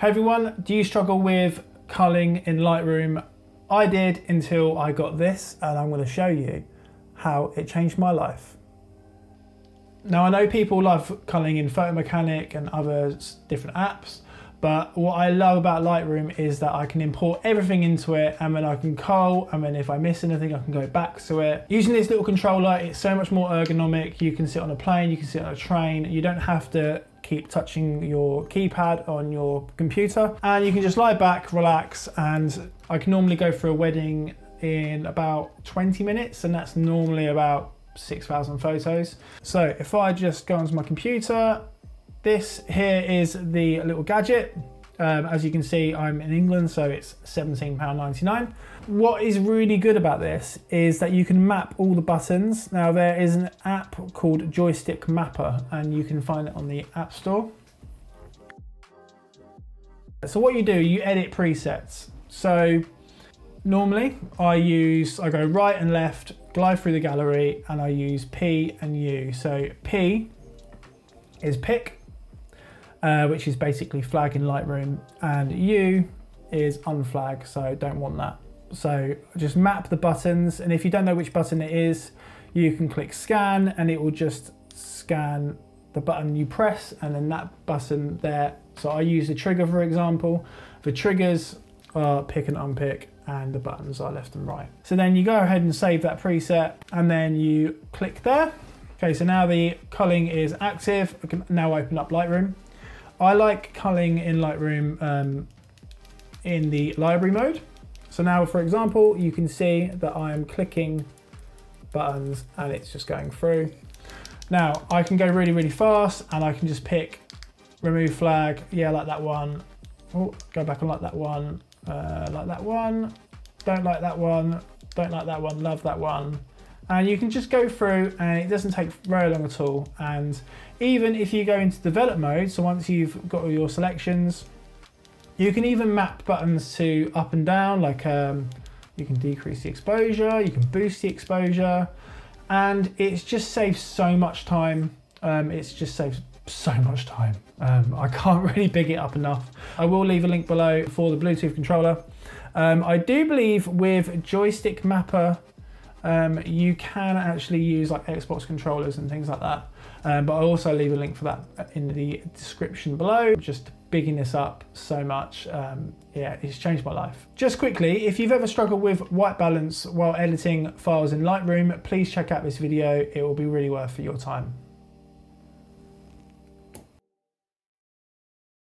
Hey everyone, do you struggle with culling in Lightroom? I did until I got this and I'm going to show you how it changed my life. Now I know people love culling in Photo Mechanic and other different apps, but what I love about Lightroom is that I can import everything into it and then I can cull and then if I miss anything I can go back to it. Using this little controller it's so much more ergonomic. You can sit on a plane, you can sit on a train, you don't have to keep touching your keypad on your computer and you can just lie back, relax and I can normally go for a wedding in about 20 minutes and that's normally about 6,000 photos. So if I just go onto my computer, this here is the little gadget. Um, as you can see, I'm in England, so it's £17.99. What is really good about this is that you can map all the buttons. Now there is an app called Joystick Mapper and you can find it on the App Store. So what you do, you edit presets. So normally I use, I go right and left, glide through the gallery and I use P and U. So P is pick, uh, which is basically flag in Lightroom, and U is unflag, so don't want that. So just map the buttons, and if you don't know which button it is, you can click scan and it will just scan the button you press and then that button there. So I use the trigger for example. The triggers are pick and unpick and the buttons are left and right. So then you go ahead and save that preset and then you click there. Okay, so now the culling is active. I can now open up Lightroom. I like culling in Lightroom um, in the library mode. So now, for example, you can see that I am clicking buttons and it's just going through. Now, I can go really, really fast and I can just pick remove flag. Yeah, like that one. Oh, go back and like that one. Uh, like that one. Don't like that one. Don't like that one. Love that one and you can just go through and it doesn't take very long at all. And even if you go into develop mode so once you've got all your selections you can even map buttons to up and down like um, you can decrease the exposure you can boost the exposure. And it just saves so much time. Um, it's just saves so much time. Um, I can't really big it up enough. I will leave a link below for the Bluetooth controller. Um, I do believe with joystick mapper um, you can actually use like Xbox controllers and things like that. Um, but I'll also leave a link for that in the description below. Just bigging this up so much, um, yeah, it's changed my life. Just quickly, if you've ever struggled with white balance while editing files in Lightroom, please check out this video. It will be really worth your time.